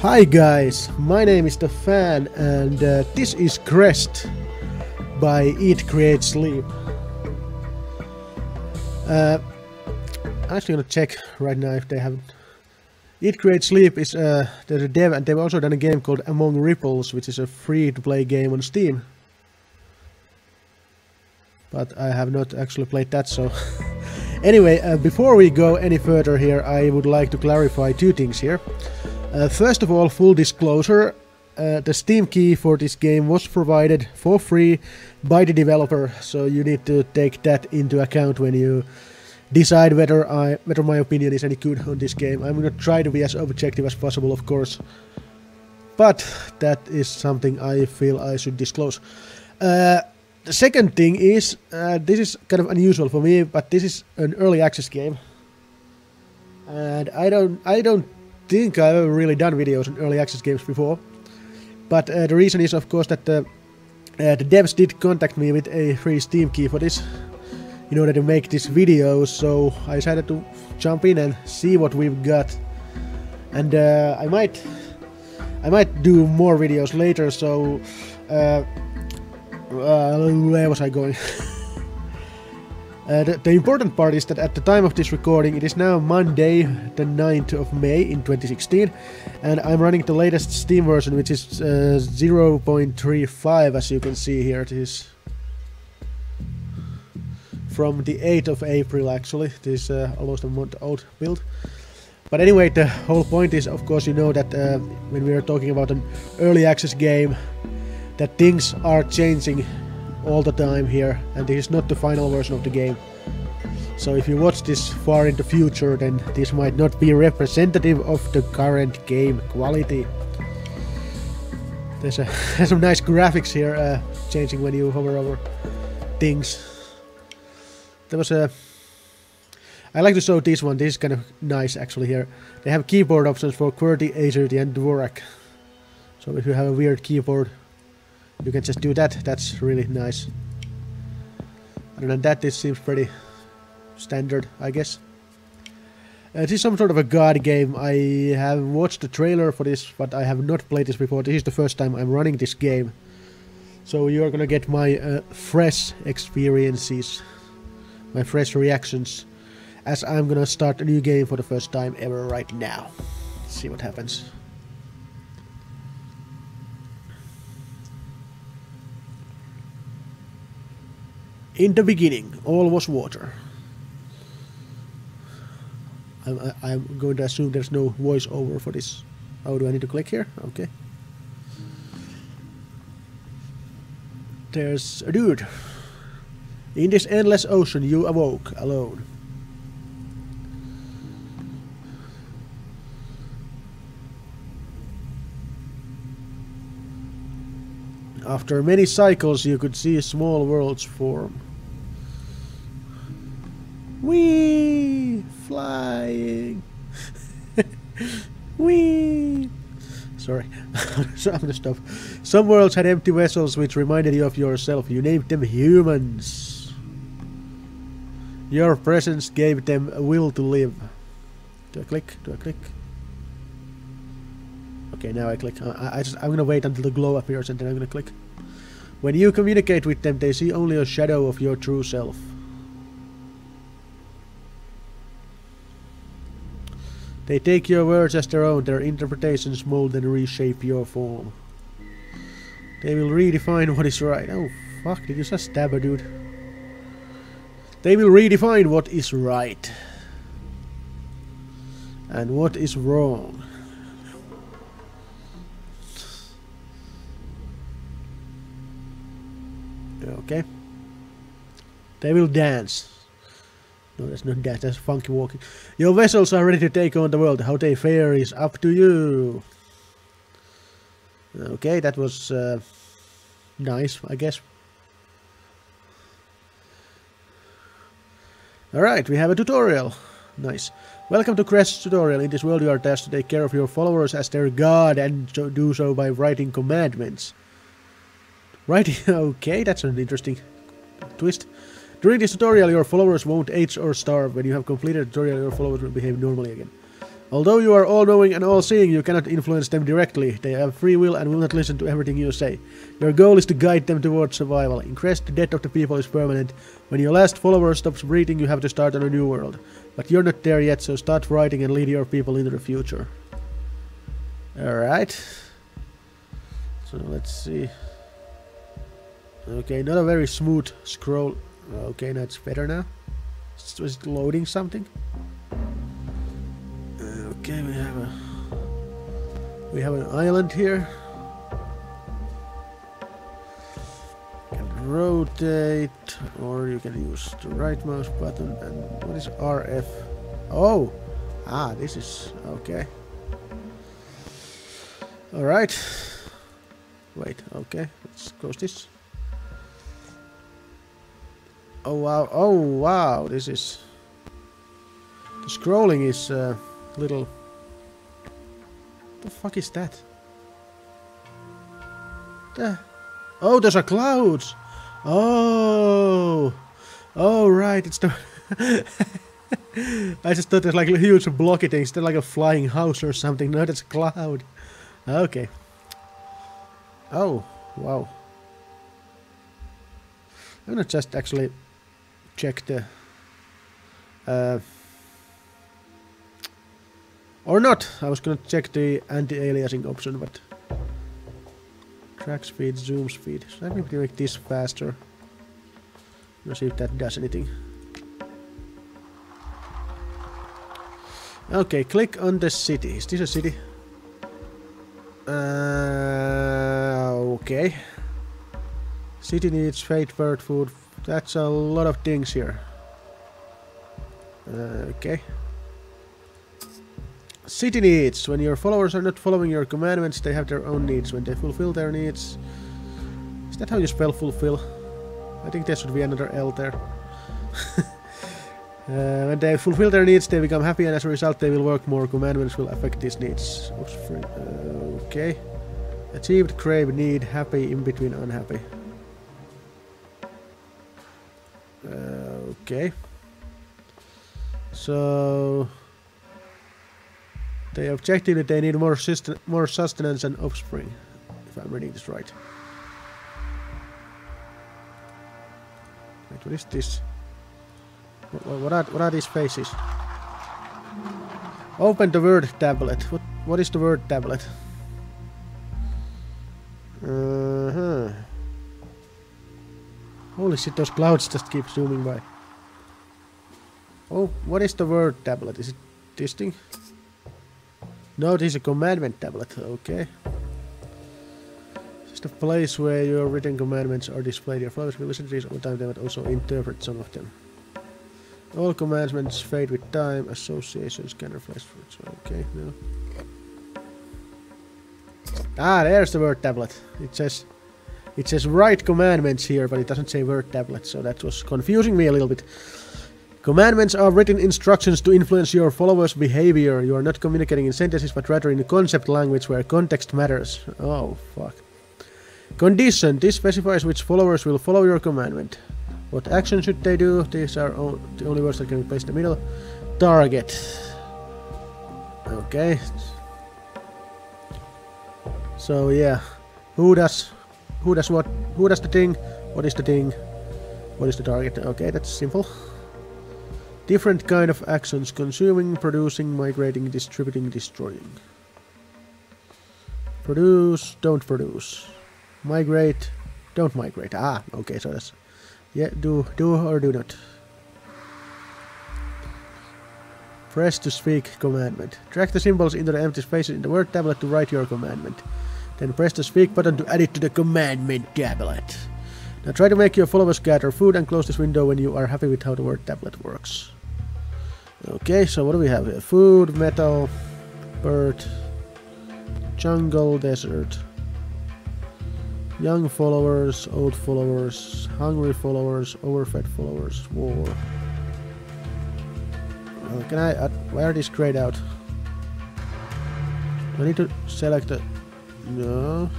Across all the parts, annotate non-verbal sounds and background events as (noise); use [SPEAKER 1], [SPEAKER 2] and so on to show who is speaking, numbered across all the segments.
[SPEAKER 1] Hi guys, my name is the phann and uh, this is Crest by Eat Create Sleep. Uh, I'm actually gonna check right now if they have Eat Create Sleep is uh, they're a dev and they've also done a game called Among Ripples which is a free to play game on Steam. But I have not actually played that so (laughs) Anyway, uh, before we go any further here, I would like to clarify two things here. Uh, first of all, full disclosure, uh, the Steam key for this game was provided for free by the developer, so you need to take that into account when you decide whether I whether my opinion is any good on this game. I'm gonna try to be as objective as possible, of course, but that is something I feel I should disclose. Uh, the second thing is, uh, this is kind of unusual for me, but this is an early access game, and I don't, I don't think I've ever really done videos on early access games before. But uh, the reason is, of course, that the, uh, the devs did contact me with a free Steam key for this, in order to make this video. So I decided to jump in and see what we've got, and uh, I might, I might do more videos later. So. Uh, uh, where was I going? (laughs) uh, the, the, important part is that at the time of this recording, it is now Monday, the 9th of May in 2016, and I'm running the latest Steam version, which is uh, 0.35, as you can see here. It is from the 8th of April, actually. This is uh, almost a month old build. But anyway, the whole point is, of course, you know that uh, when we are talking about an early access game, that things are changing all the time here and this is not the final version of the game. So if you watch this far in the future then this might not be representative of the current game quality. (laughs) There's, some nice graphics here uh, changing when you hover over things. There was a... I like to show this one, this is kind of nice actually here. They have keyboard options for QWERTY, AZERTY and Dvorak. So if you have a weird keyboard you can just do that. That's really nice. Other than that, this seems pretty standard, I guess. Uh, this is some sort of a god game. I have watched the trailer for this, but I have not played this before. This is the first time I'm running this game. So you're gonna get my uh, fresh experiences, my fresh reactions, as I'm gonna start a new game for the first time ever right now. Let's see what happens. In the beginning, all was water. I'm, I'm going to assume there's no voiceover for this. Oh, do I need to click here? Okay. There's a dude. In this endless ocean you awoke alone. After many cycles you could see small worlds form. Wee! Flying! (laughs) Wee! Sorry, (laughs) I'm gonna stop. Some worlds had empty vessels which reminded you of yourself. You named them humans. Your presence gave them a will to live. Do I click? Do I click? Okay, now I click. I, I just, I'm gonna wait until the glow appears and then I'm gonna click. When you communicate with them, they see only a shadow of your true self. They take your words as their own, their interpretations mold and reshape your form. They will redefine what is right. Oh, fuck, did you just stab a dude? They will redefine what is right. And what is wrong. Okay. They will dance. No, that's not that. That's funky walking. Your vessels are ready to take on the world. How they fare is up to you. Okay, that was uh, nice, I guess. Alright, we have a tutorial. Nice. Welcome to Crest tutorial. In this world you are tasked to take care of your followers as their god and do so by writing commandments. Writing, (laughs) okay, that's an interesting twist. During this tutorial, your followers won't age or starve. When you have completed the tutorial, your followers will behave normally again. Although you are all-knowing and all-seeing, you cannot influence them directly. They have free will and will not listen to everything you say. Your goal is to guide them towards survival. In Crest the death of the people is permanent. When your last follower stops breathing, you have to start on a new world. But you're not there yet, so start writing and lead your people into the future. Alright. So let's see. Okay, not a very smooth scroll. Okay, that's better now. It's just loading something. Okay, we have a we have an island here. Can rotate, or you can use the right mouse button. And what is RF? Oh, ah, this is okay. All right. Wait, okay. Let's close this. Oh wow! Oh wow! This is the scrolling is. Uh, little... What the fuck is that? The... Oh, those are clouds! Oh! Oh, right, it's the... (laughs) I just thought there's like a huge blocky thing, instead like a flying house or something. No, that's a cloud. Okay. Oh, wow. I'm gonna just actually check the... Uh, or not. I was gonna check the anti-aliasing option, but... Track speed, zoom speed. So let me make this faster. Let's see if that does anything. Okay, click on the city. Is this a city? Uh, okay. City needs fate, bird food. That's a lot of things here. Uh, okay. City needs. When your followers are not following your commandments, they have their own needs. When they fulfill their needs... Is that how you spell fulfill? I think there should be another L there. (laughs) uh, when they fulfill their needs, they become happy, and as a result, they will work more. Commandments will affect these needs. Oops, uh, okay. Achieved, crave, need, happy, in between, unhappy. Okay. So... They objectively they need more, more sustenance and offspring, if I'm reading this right. Wait, what is this? What, what, are, what are these faces? Open the word tablet. What what is the word tablet? Uh huh. Holy shit, those clouds just keep zooming by. Oh, what is the word tablet? Is it this thing? No, this is a commandment tablet, okay. It's the place where your written commandments are displayed. Your flowers will listen to these all the time, they also interpret some of them. All commandments fade with time, associations can reflect. Okay, no. Ah, there's the word tablet. It says it says write commandments here, but it doesn't say word tablet, so that was confusing me a little bit. Commandments are written instructions to influence your followers' behavior. You are not communicating in sentences, but rather in concept language where context matters. Oh, fuck. Condition. This specifies which followers will follow your commandment. What action should they do? These are the only words that can in the middle. Target. Okay. So yeah, who does, who does what? Who does the thing? What is the thing? What is the target? Okay, that's simple. Different kind of actions, consuming, producing, migrating, distributing, destroying. Produce, don't produce. Migrate, don't migrate. Ah, okay, so that's... Yeah, do, do or do not. Press to speak commandment. Drag the symbols into the empty spaces in the word tablet to write your commandment. Then press the speak button to add it to the commandment tablet. Now try to make your followers gather food and close this window when you are happy with how the word tablet works. Okay, so what do we have here? Food, metal, bird, jungle, desert. Young followers, old followers, hungry followers, overfed followers, war. Uh, can I, uh, where are these grayed out? I need to select the, no.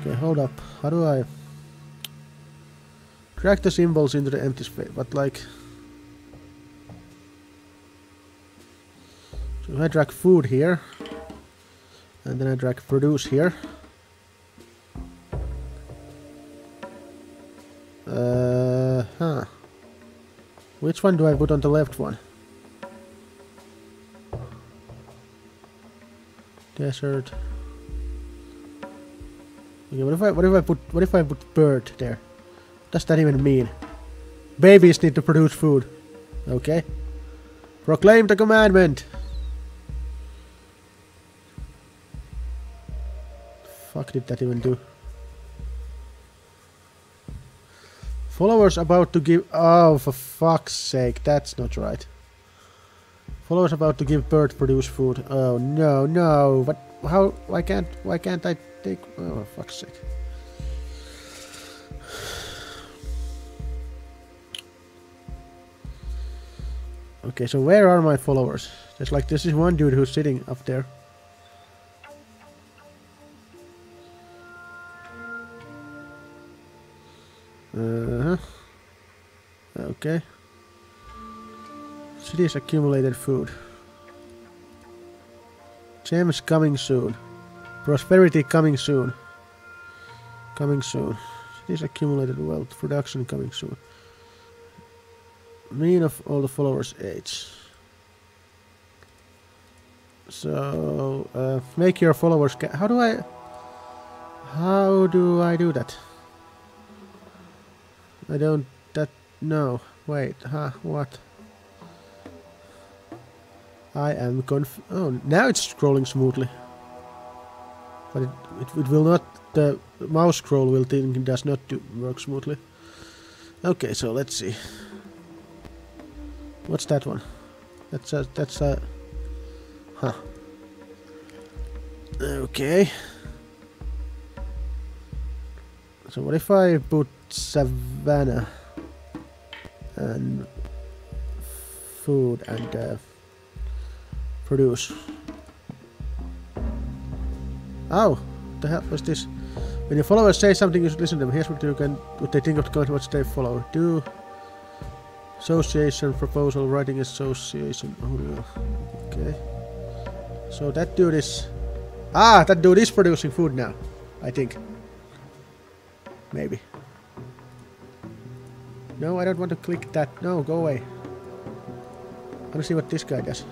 [SPEAKER 1] Okay, hold up. How do I drag the symbols into the empty space? But like, So I drag food here. And then I drag produce here. Uh huh. Which one do I put on the left one? Desert. Okay, what if I what if I put what if I put bird there? What does that even mean? Babies need to produce food. Okay. Proclaim the commandment. Fuck did that even do? Followers about to give... Oh, for fuck's sake, that's not right. Followers about to give bird produce food. Oh no, no. What? How? Why can't? Why can't I take? Oh, fuck's sake. Okay, so where are my followers? There's like this is one dude who's sitting up there. Uh huh. Okay. Cities accumulated food. Gems coming soon. Prosperity coming soon. Coming soon. Cities accumulated wealth. Production coming soon. Mean of all the followers age. So, uh, make your followers... How do I... How do I do that? I don't... That... No. Wait. Huh? What? I am conf... Oh, now it's scrolling smoothly. But it, it, it will not... The mouse scroll will think does not do, work smoothly. Okay, so let's see. What's that one? That's a... That's a... Huh. Okay. So what if I put Savannah and food and uh, produce. Oh, the hell was this? When your followers say something, you should listen to them. Here's what you can, what they think of the comment, what they follow. Do association proposal, writing association. Oh. Okay. So that dude is, ah, that dude is producing food now. I think. Maybe. No, I don't want to click that. No, go away. I want to see what this guy does.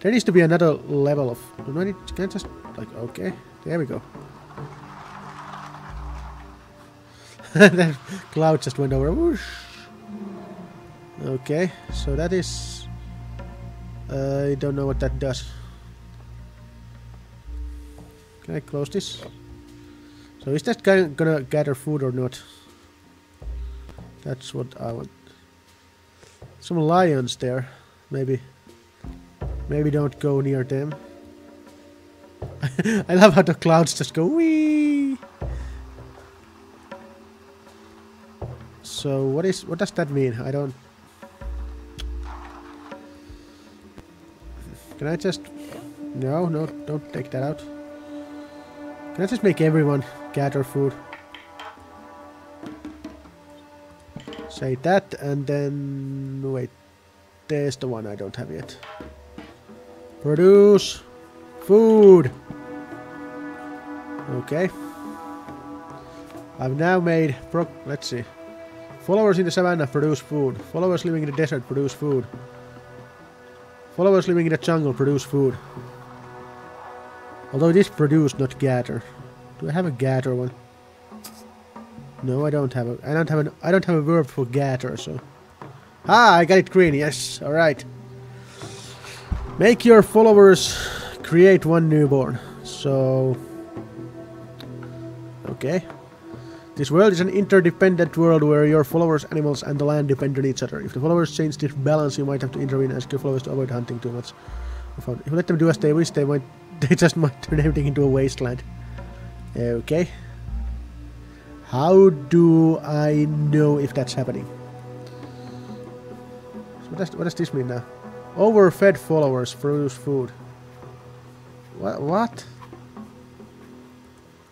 [SPEAKER 1] There needs to be another level of... Do I can just... Like, okay. There we go. (laughs) then cloud just went over. Whoosh. Okay, so that is... Uh, I don't know what that does. Can I close this? So is that guy gonna gather food or not? That's what I want. Some lions there, maybe. Maybe don't go near them. (laughs) I love how the clouds just go wee. So what is what does that mean? I don't. Can I just? No, no, don't take that out. Can I just make everyone gather food? Say that and then wait. There's the one I don't have yet. Produce food. Okay. I've now made pro let's see. Followers in the savannah produce food. Followers living in the desert produce food. Followers living in the jungle produce food. Although it is produce, not gather. Do I have a gather one? No, I don't have a. I don't have an. I don't have a verb for gather. So. Ah, I got it green. Yes. All right. Make your followers create one newborn. So... Okay. This world is an interdependent world where your followers, animals, and the land depend on each other. If the followers change this balance, you might have to intervene and ask your followers to avoid hunting too much. If you let them do as they wish, they might (laughs) they just might turn everything into a wasteland. Okay. How do I know if that's happening? So what, does, what does this mean now? Overfed followers produce food. What? What?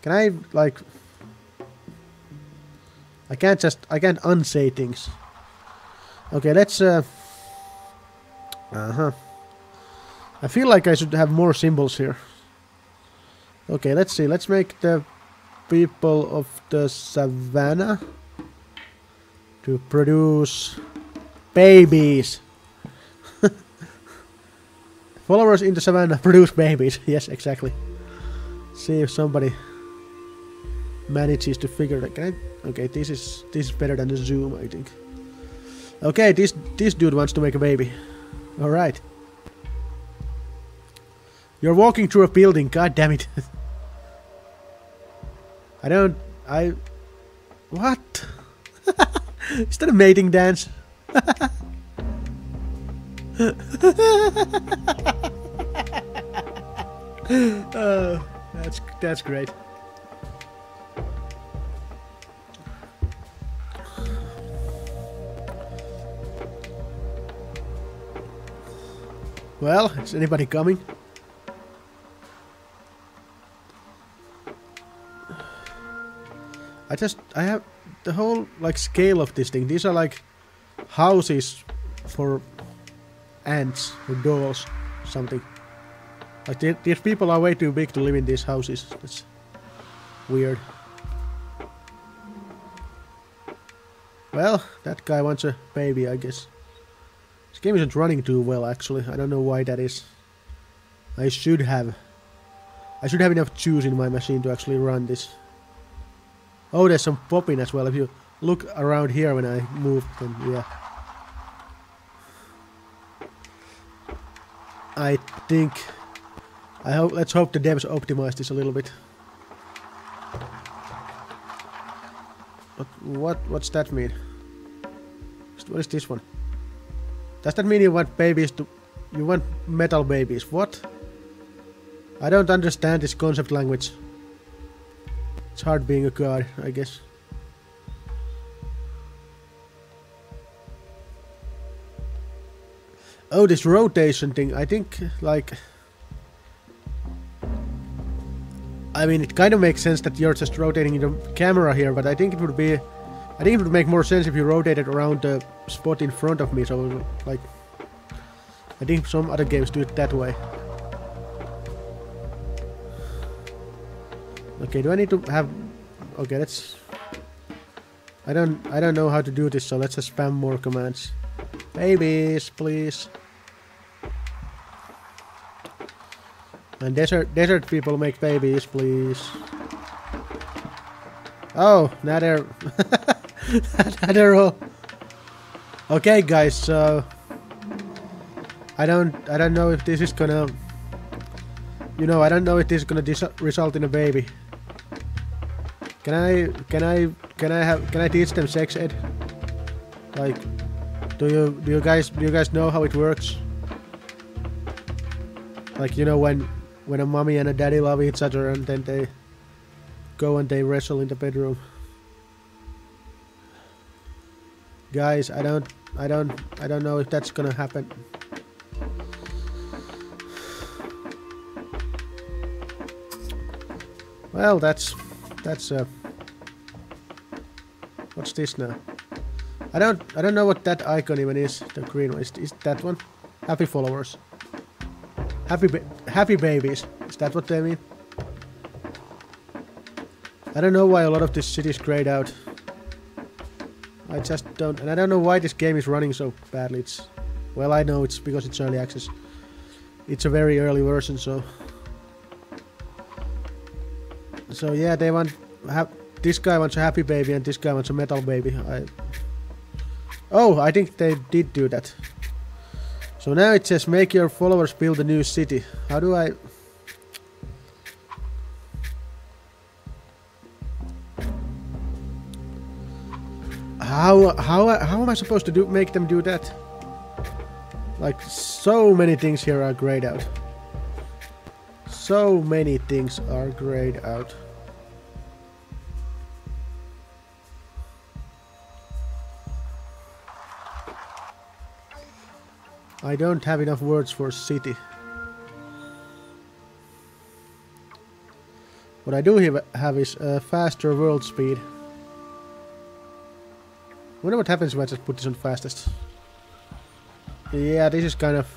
[SPEAKER 1] Can I, like... I can't just... I can't unsay things. Okay, let's... Uh, Uh-huh. I feel like I should have more symbols here. Okay, let's see. Let's make the people of the savannah to produce babies. (laughs) Followers in the savannah (laughs) produce babies. (laughs) yes, exactly. See if somebody manages to figure that. Can I? Okay, this is this is better than the zoom, I think. Okay, this this dude wants to make a baby. All right. You're walking through a building. God damn it. (laughs) I don't. I. What? (laughs) Is that a mating dance? uh, (laughs) that's that's great. Well, is anybody coming? I just I have the whole like scale of this thing. These are like houses for ants or dolls, something. Like the, these people are way too big to live in these houses. That's weird. Well, that guy wants a baby, I guess. This game isn't running too well, actually. I don't know why that is. I should have... I should have enough juice in my machine to actually run this. Oh, there's some popping as well. If you look around here when I move, then yeah. I think... I hope. Let's hope the devs optimize this a little bit. What? What? What's that mean? What is this one? Does that mean you want babies to... You want metal babies? What? I don't understand this concept language. It's hard being a god, I guess. Oh, this rotation thing, I think, like... I mean, it kind of makes sense that you're just rotating the camera here, but I think it would be... I think it would make more sense if you rotated around the spot in front of me, so, like... I think some other games do it that way. Okay, do I need to have... Okay, let's... I don't I don't know how to do this, so let's just spam more commands. Babies, please. And desert desert people make babies, please. Oh, now they're (laughs) now they're all Okay guys, so I don't I don't know if this is gonna you know, I don't know if this is gonna result in a baby. Can I, can I, can I have, can I teach them sex ed? Like, do you, do you guys, do you guys know how it works? Like, you know, when, when a mommy and a daddy love each other and then they go and they wrestle in the bedroom. Guys, I don't, I don't, I don't know if that's gonna happen. Well, that's that's uh What's this now? I don't I don't know what that icon even is. The green one is, is that one? Happy followers. Happy ba happy babies. Is that what they mean? I don't know why a lot of this city is grayed out. I just don't, and I don't know why this game is running so badly. It's, well, I know it's because it's early access. It's a very early version, so so yeah, they want this guy wants a happy baby and this guy wants a metal baby. I Oh, I think they did do that. So now it says make your followers build a new city. How do I How how how am I supposed to do make them do that? Like so many things here are grayed out. So many things are grayed out. I don't have enough words for city. What I do have is a faster world speed. wonder what happens when I just put this on fastest. Yeah, this is kind of...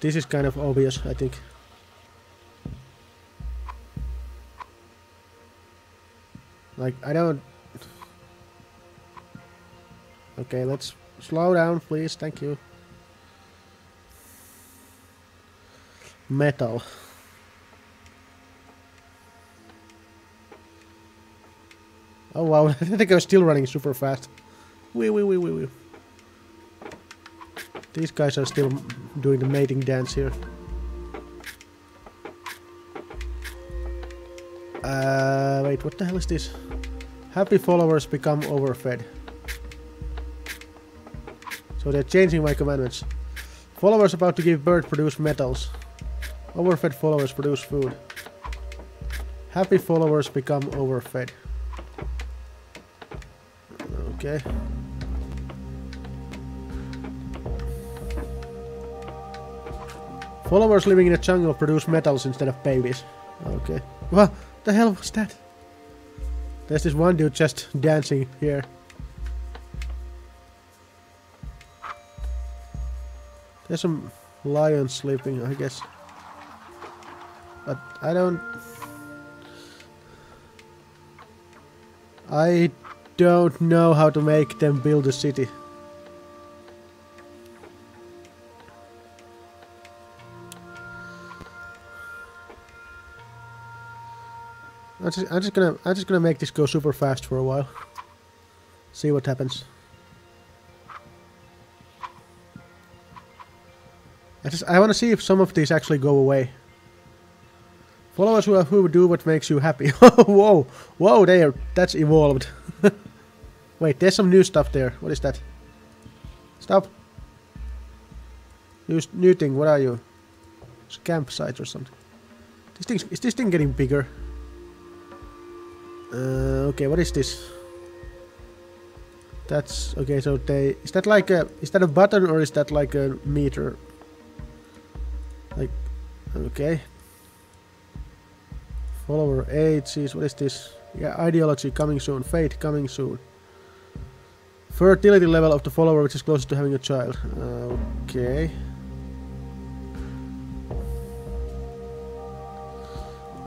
[SPEAKER 1] This is kind of obvious, I think. Like, I don't... Okay, let's slow down, please. Thank you. Metal. Oh wow, (laughs) I think I'm still running super fast. Wee wee wee wee wee. These guys are still doing the mating dance here. Uh, wait, what the hell is this? Happy followers become overfed. So they're changing my commandments. Followers about to give birth produce metals. Overfed followers produce food. Happy followers become overfed. Okay. Followers living in a jungle produce metals instead of babies. Okay. What the hell was that? There's this one dude just dancing here. There's some lions sleeping, I guess. But I don't... I don't know how to make them build a city. I'm just, I'm just gonna I'm just gonna make this go super fast for a while. See what happens. I just I want to see if some of these actually go away. Followers who, who do what makes you happy. (laughs) whoa, whoa, there, that's evolved. (laughs) Wait, there's some new stuff there. What is that? Stop. New, new thing, what are you? It's a campsite or something. This thing, is this thing getting bigger? Uh, okay, what is this? That's okay. So they is that like a is that a button or is that like a meter? Like, okay. Follower ages. What is this? Yeah, ideology coming soon. Fate coming soon. Fertility level of the follower, which is closest to having a child. Okay.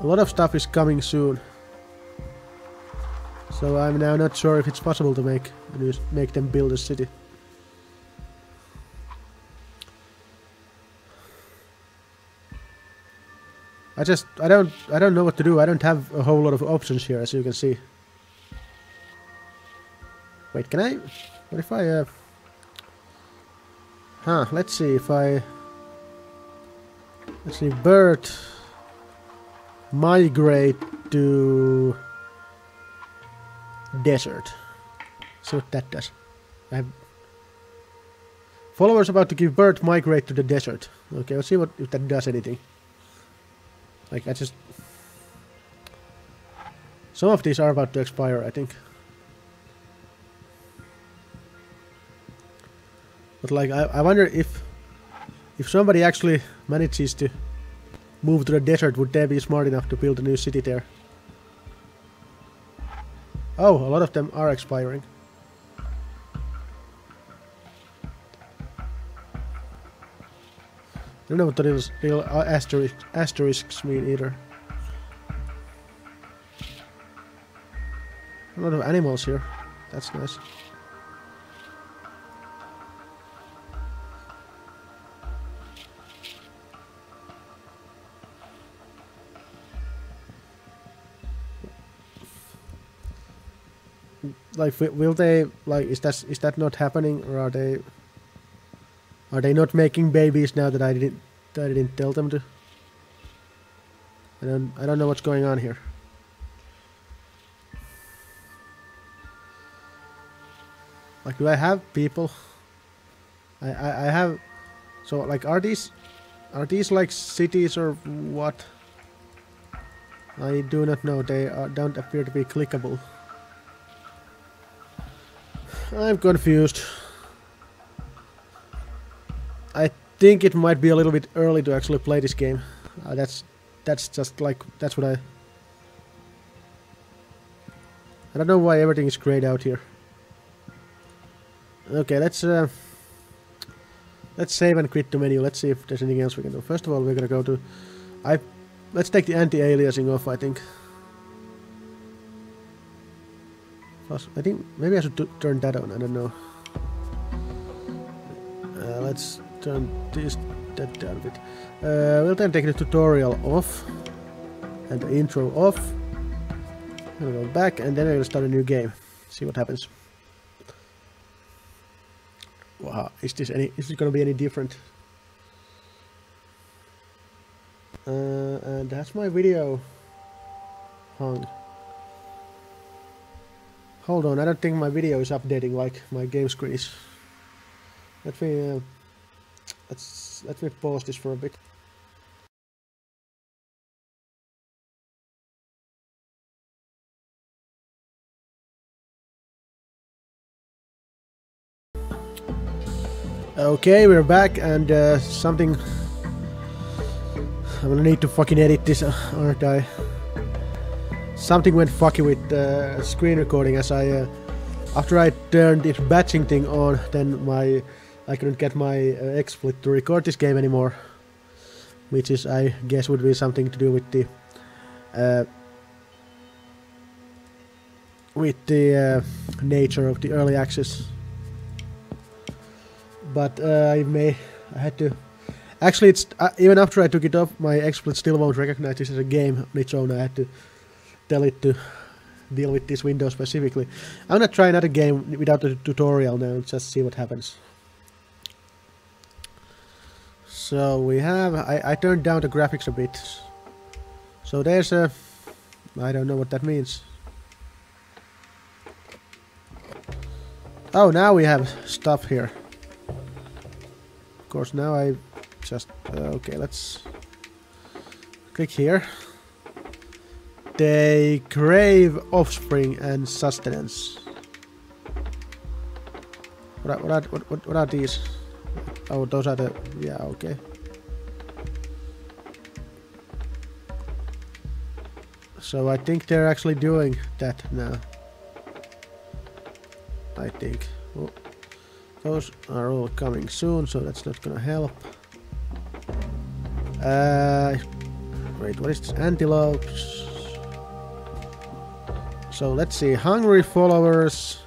[SPEAKER 1] A lot of stuff is coming soon. So I'm now not sure if it's possible to make make them build a city. I just I don't I don't know what to do. I don't have a whole lot of options here, as you can see. Wait, can I? What if I? Uh, huh? Let's see if I. Let's see. Bird migrate to desert. See what that does. I have followers about to give birth migrate to the desert. Okay, let's see what if that does anything. Like I just some of these are about to expire, I think. But like I, I wonder if if somebody actually manages to move to the desert, would they be smart enough to build a new city there? Oh, a lot of them are expiring. I don't know what little asterisk, asterisks mean either. A lot of animals here. That's nice. like will they like is that is that not happening or are they are they not making babies now that I didn't that I didn't tell them to? I don't I don't know what's going on here. Like do I have people? I, I, I have so like are these are these like cities or what? I do not know. They are, don't appear to be clickable. I'm confused. I think it might be a little bit early to actually play this game. Uh, that's that's just like that's what I. I don't know why everything is grayed out here. Okay, let's. Uh, let's save and quit the menu. Let's see if there's anything else we can do. First of all, we're gonna go to... I Let's take the anti-aliasing off, I think. Plus, I think maybe I should turn that on, I don't know. Uh, let's turn this that down a bit. Uh, we'll then take the tutorial off and the intro off. We'll go back and then we'll start a new game. See what happens. Wow, is this any is it gonna be any different? Uh, and that's my video hung. Hold on, I don't think my video is updating like my game screen is. Let me uh, let's let me pause this for a bit. Okay, we're back and uh, something I'm gonna need to fucking edit this, uh, aren't I? Something went fucky with the uh, screen recording as I... Uh, after I turned this batching thing on, then my... I couldn't get my uh, to record this game anymore. Which is, I guess, would be something to do with the... Uh, with the uh, nature of the early access. But uh, I may... I had to Actually, it's uh, even after I took it off, my XSplit still won't recognize this as a game on its own. I had to tell it to deal with this window specifically. I'm gonna try another game without the tutorial now and just see what happens. So we have, I, I turned down the graphics a bit. So there's a, I don't know what that means. Oh, now we have stuff here. Of course, now I just uh, okay let's click here they crave offspring and sustenance what are, what are, what, what are these oh those are the yeah okay so I think they're actually doing that now I think well, those are all coming soon so that's not gonna help uh, wait, what is this? Antelopes. So let's see. Hungry followers,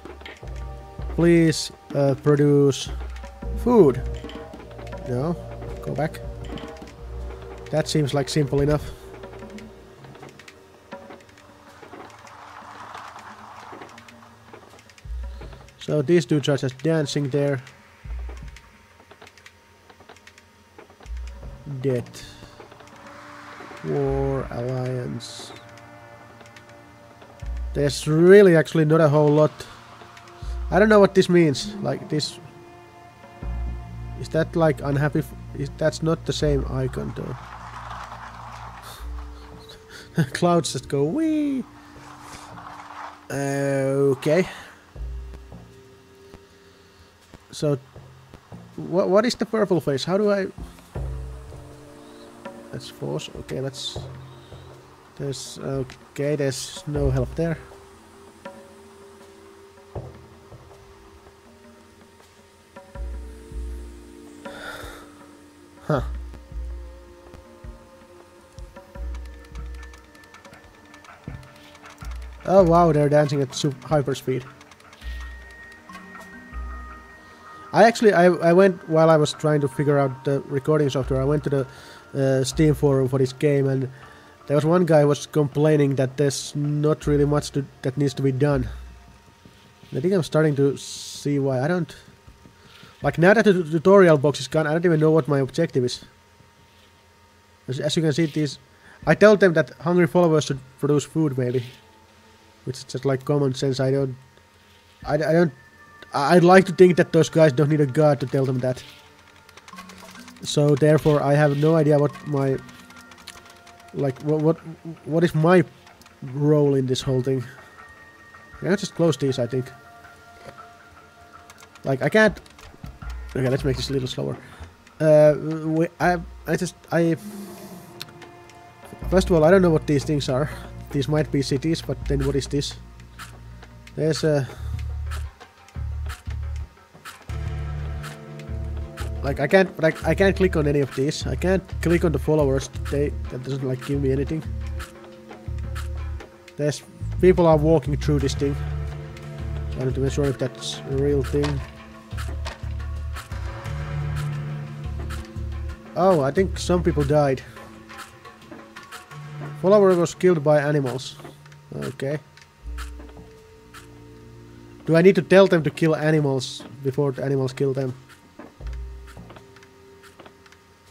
[SPEAKER 1] please uh, produce food. No, go back. That seems like simple enough. So these dudes are just dancing there. Dead. War, Alliance. There's really actually not a whole lot. I don't know what this means. Like this... That like unhappy? Is, that's not the same icon though. (laughs) Clouds just go wee. Okay. So, what what is the purple face? How do I? Let's force. Okay, let's... There's... Okay, there's no help there. Oh wow, they're dancing at super hyper speed. I actually, I, I went, while I was trying to figure out the recording software, I went to the uh, Steam forum for this game, and there was one guy was complaining that there's not really much to, that needs to be done. I think I'm starting to see why. I don't... Like, now that the tutorial box is gone, I don't even know what my objective is. As, as you can see, these... I told them that hungry followers should produce food, maybe. Which is just like common sense. I don't... I, I don't... I'd like to think that those guys don't need a god to tell them that. So therefore I have no idea what my like what what what is my role in this whole thing. I can just close these I think. Like I can't Okay, let's make this a little slower. Uh we, I I just I First of all, I don't know what these things are. These might be cities, but then what is this? There's a Like I can't, like I can't click on any of these. I can't click on the followers. They that doesn't like give me anything. There's people are walking through this thing. I to make sure if that's a real thing. Oh, I think some people died. Follower was killed by animals. Okay. Do I need to tell them to kill animals before the animals kill them?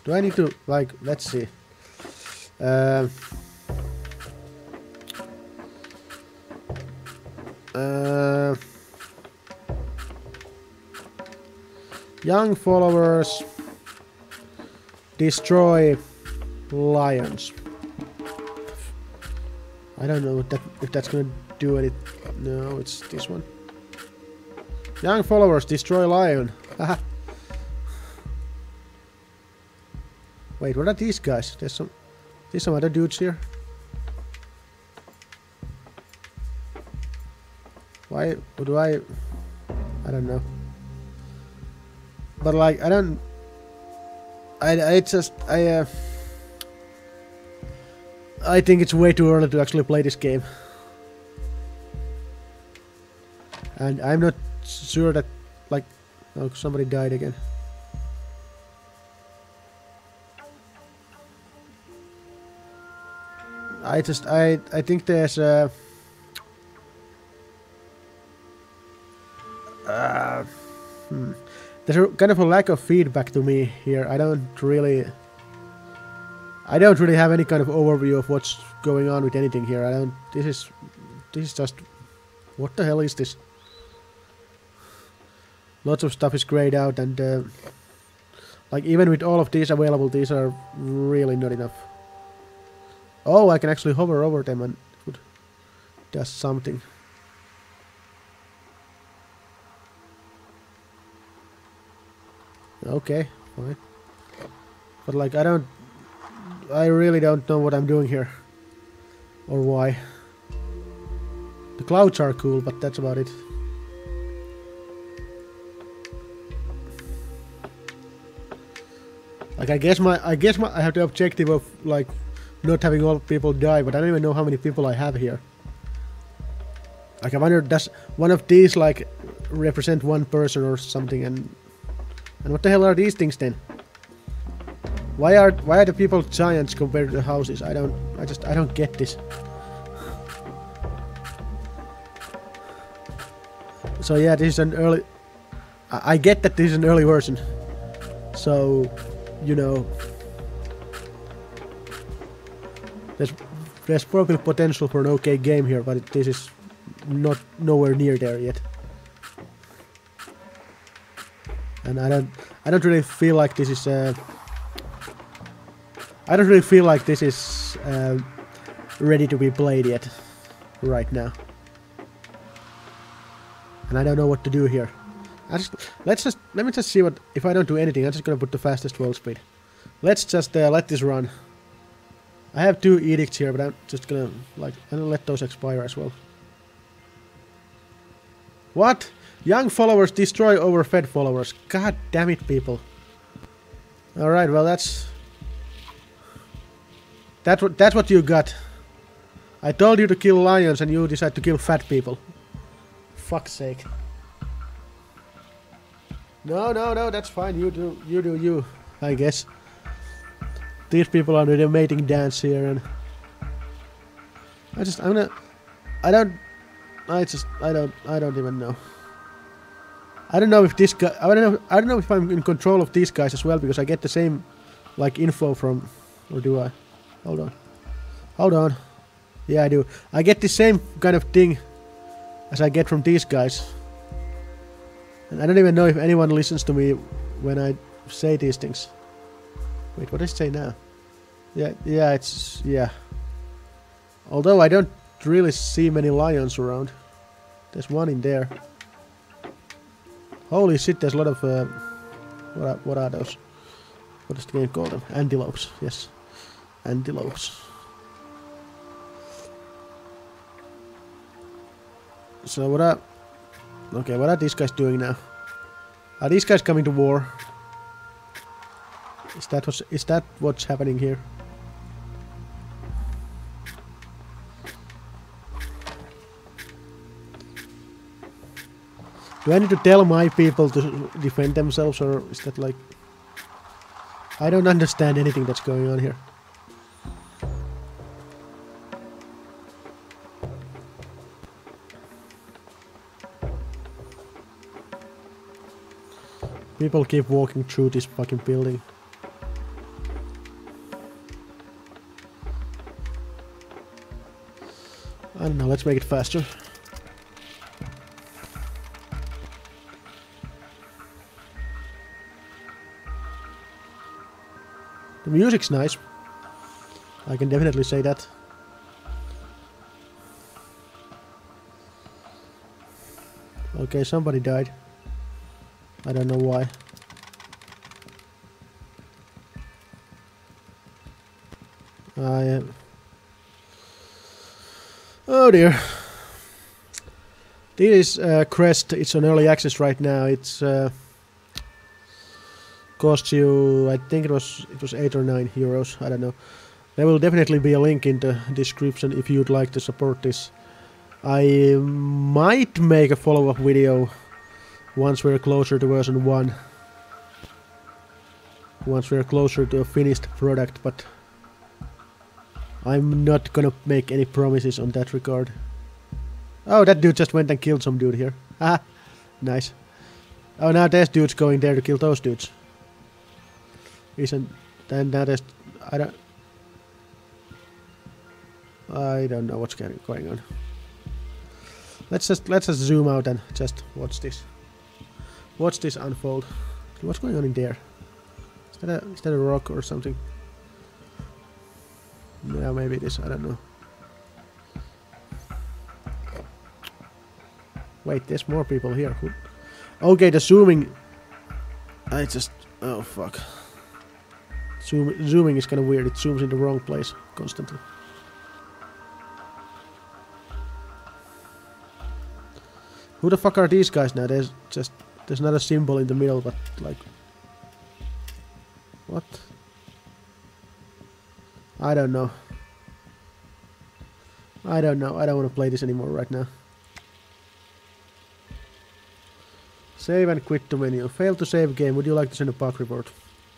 [SPEAKER 1] Do I need to, like, let's see. Uh, uh, young followers destroy lions. I don't know that, if that's gonna do any. No, it's this one. Young followers destroy lion. Wait, what are these guys? There's some... There's some other dudes here. Why What do I... I don't know. But like, I don't... I, I just... I... Uh, I think it's way too early to actually play this game. And I'm not sure that... Like... Oh, somebody died again. I just I I think there's a uh, hmm. there's a kind of a lack of feedback to me here. I don't really I don't really have any kind of overview of what's going on with anything here. I don't. This is this is just what the hell is this? Lots of stuff is grayed out and uh, like even with all of these available, these are really not enough. Oh, I can actually hover over them and it does something. Okay, fine. But like, I don't... I really don't know what I'm doing here. Or why. The clouds are cool, but that's about it. Like I guess my I guess my I have the objective of like not having all people die, but I don't even know how many people I have here. Like I wonder, does one of these like represent one person or something? And and what the hell are these things then? Why are why are the people giants compared to the houses? I don't. I just I don't get this. So yeah, this is an early. I, get that this is an early version. So, you know, there's there's probably potential for an okay game here, but this is not nowhere near there yet. And I don't I don't really feel like this is uh, I don't really feel like this is uh, ready to be played yet right now. And I don't know what to do here. I just let's just let me just see what if I don't do anything. I'm just gonna put the fastest world speed. Let's just uh, let this run. I have two edicts here, but I'm just gonna, like, I'm gonna let those expire as well. What? Young followers destroy overfed followers. God damn it, people. Alright, well that's... That's what, that's what you got. I told you to kill lions and you decide to kill fat people. Fuck's sake. No, no, no, that's fine. You do, you do you, I guess. These people are doing a mating dance here and... I just, I'm gonna... I don't... I just, I don't, I don't even know. I don't know if this guy, I don't know, I don't know if I'm in control of these guys as well because I get the same, like, info from, or do I? Hold on. Hold on. Yeah, I do. I get the same kind of thing as I get from these guys. And I don't even know if anyone listens to me when I say these things. Wait, what does it say now? Yeah, yeah, it's, yeah. Although I don't really see many lions around. There's one in there. Holy shit, there's a lot of, uh, what, are, what are those? What does the game call them? Antelopes, yes. Antelopes. So what are... Okay, what are these guys doing now? Are these guys coming to war? Is that what's, is that what's happening here? Do I need to tell my people to defend themselves or is that like... I don't understand anything that's going on here. People keep walking through this fucking building. I don't know, let's make it faster. The music's nice. I can definitely say that. Okay, somebody died. I don't know why. I uh, Oh dear. This is uh, Crest. It's on early access right now. It's uh, costs you. I think it was it was eight or nine euros. I don't know. There will definitely be a link in the description if you'd like to support this. I might make a follow-up video once we're closer to version 1. Once we're closer to a finished product, but I'm not gonna make any promises on that regard. Oh, that dude just went and killed some dude here. (laughs) Ah, nice. Oh, now there's dudes going there to kill those dudes. Isn't then is I don't I don't know what's going on. Let's just let's just zoom out and just watch this. Watch this unfold. What's going on in there? Is that a is that a rock or something? Yeah, maybe it is. I don't know. Wait, there's more people here. Okay, the zooming. I just. Oh fuck. Zoom, zooming is kind of weird. It zooms in the wrong place constantly. Who the fuck are these guys now? They're just there's not a symbol in the middle, but like what? I don't know. I don't know. I don't want to play this anymore right now. Save and quit the menu. Fail to save game. Would you like to send a bug report?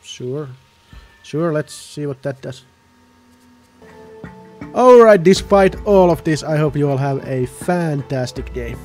[SPEAKER 1] Sure. Sure, let's see what that does. Alright, despite all of this, I hope you all have a fantastic day.